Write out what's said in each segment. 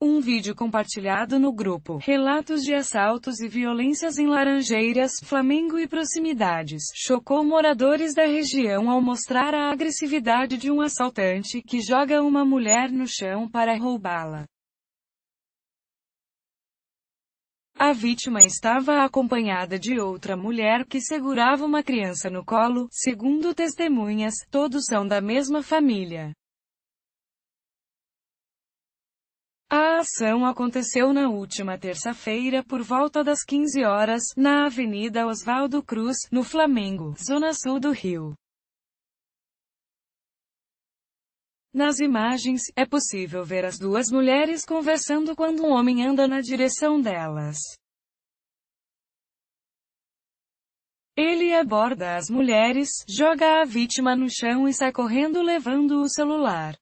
Um vídeo compartilhado no grupo Relatos de assaltos e violências em Laranjeiras, Flamengo e proximidades chocou moradores da região ao mostrar a agressividade de um assaltante que joga uma mulher no chão para roubá-la. A vítima estava acompanhada de outra mulher que segurava uma criança no colo, segundo testemunhas, todos são da mesma família. A ação aconteceu na última terça-feira por volta das 15 horas, na Avenida Oswaldo Cruz, no Flamengo, zona sul do Rio. Nas imagens, é possível ver as duas mulheres conversando quando um homem anda na direção delas. Ele aborda as mulheres, joga a vítima no chão e sai correndo levando o celular.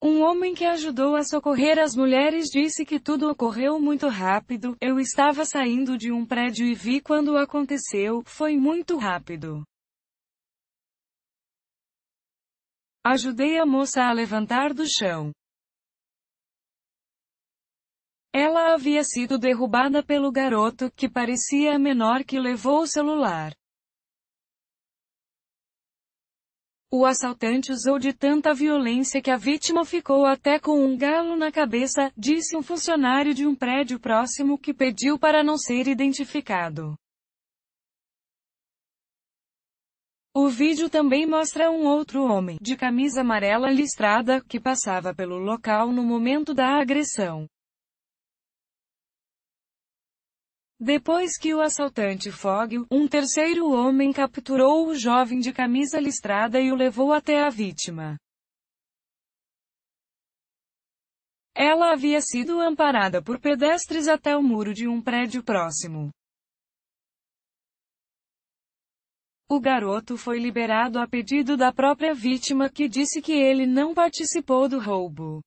Um homem que ajudou a socorrer as mulheres disse que tudo ocorreu muito rápido. Eu estava saindo de um prédio e vi quando aconteceu, foi muito rápido. Ajudei a moça a levantar do chão. Ela havia sido derrubada pelo garoto, que parecia menor que levou o celular. O assaltante usou de tanta violência que a vítima ficou até com um galo na cabeça, disse um funcionário de um prédio próximo que pediu para não ser identificado. O vídeo também mostra um outro homem, de camisa amarela listrada, que passava pelo local no momento da agressão. Depois que o assaltante foge, um terceiro homem capturou o jovem de camisa listrada e o levou até a vítima. Ela havia sido amparada por pedestres até o muro de um prédio próximo. O garoto foi liberado a pedido da própria vítima que disse que ele não participou do roubo.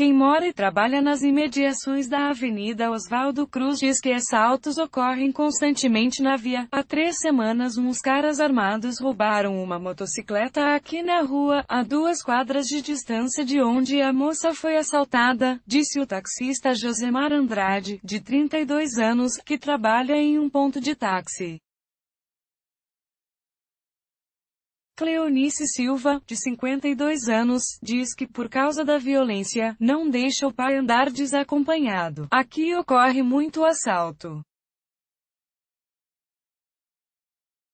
Quem mora e trabalha nas imediações da Avenida Oswaldo Cruz diz que assaltos ocorrem constantemente na via. Há três semanas uns caras armados roubaram uma motocicleta aqui na rua, a duas quadras de distância de onde a moça foi assaltada, disse o taxista Josemar Andrade, de 32 anos, que trabalha em um ponto de táxi. Cleonice Silva, de 52 anos, diz que por causa da violência, não deixa o pai andar desacompanhado. Aqui ocorre muito assalto.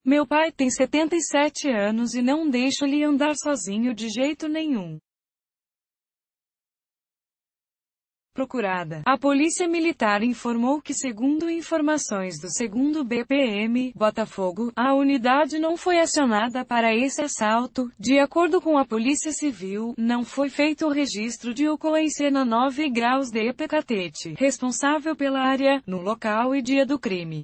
Meu pai tem 77 anos e não deixo-lhe andar sozinho de jeito nenhum. Procurada. A Polícia Militar informou que segundo informações do 2 BPM, Botafogo, a unidade não foi acionada para esse assalto. De acordo com a Polícia Civil, não foi feito o registro de ocorrência na 9 graus de Epecatete, responsável pela área, no local e dia do crime.